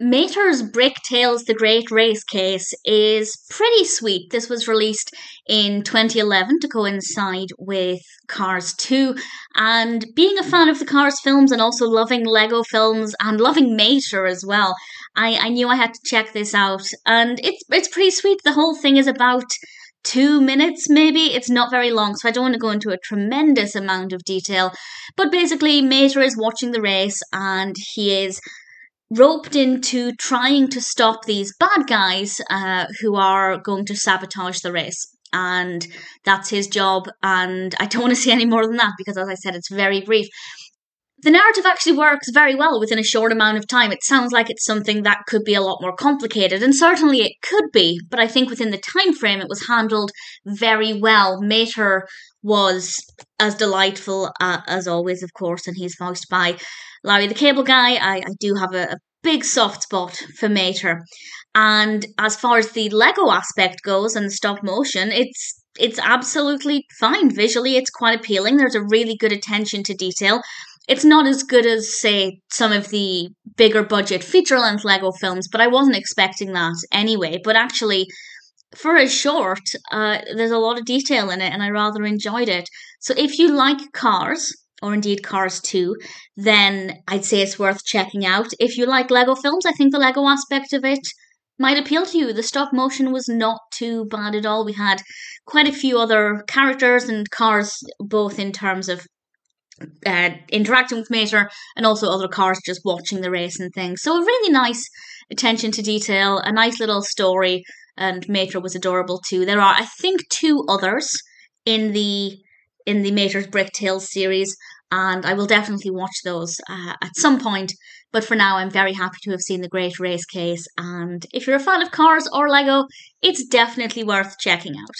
Mater's Brick Tales The Great Race Case is pretty sweet. This was released in 2011 to coincide with Cars 2. And being a fan of the Cars films and also loving Lego films and loving Mater as well, I, I knew I had to check this out. And it's, it's pretty sweet. The whole thing is about two minutes, maybe. It's not very long, so I don't want to go into a tremendous amount of detail. But basically, Mater is watching the race and he is roped into trying to stop these bad guys uh, who are going to sabotage the race. And that's his job. And I don't want to say any more than that because, as I said, it's very brief. The narrative actually works very well within a short amount of time. It sounds like it's something that could be a lot more complicated, and certainly it could be, but I think within the time frame it was handled very well. Mater was as delightful uh, as always, of course, and he's voiced by Larry the Cable Guy. I, I do have a, a big soft spot for Mater. And as far as the Lego aspect goes and the stop motion, it's it's absolutely fine. Visually, it's quite appealing. There's a really good attention to detail. It's not as good as, say, some of the bigger budget feature length Lego films, but I wasn't expecting that anyway. But actually, for a short, uh, there's a lot of detail in it, and I rather enjoyed it. So if you like cars, or indeed Cars 2, then I'd say it's worth checking out. If you like Lego films, I think the Lego aspect of it might appeal to you. The stop motion was not too bad at all. We had quite a few other characters and cars, both in terms of uh, interacting with Mater and also other cars just watching the race and things. So a really nice attention to detail, a nice little story, and Mater was adorable too. There are, I think, two others in the in the Mater's Brick Tales series, and I will definitely watch those uh, at some point. But for now, I'm very happy to have seen the Great Race Case, and if you're a fan of cars or Lego, it's definitely worth checking out.